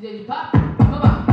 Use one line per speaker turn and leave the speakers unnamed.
DJ 힙합 봐봐.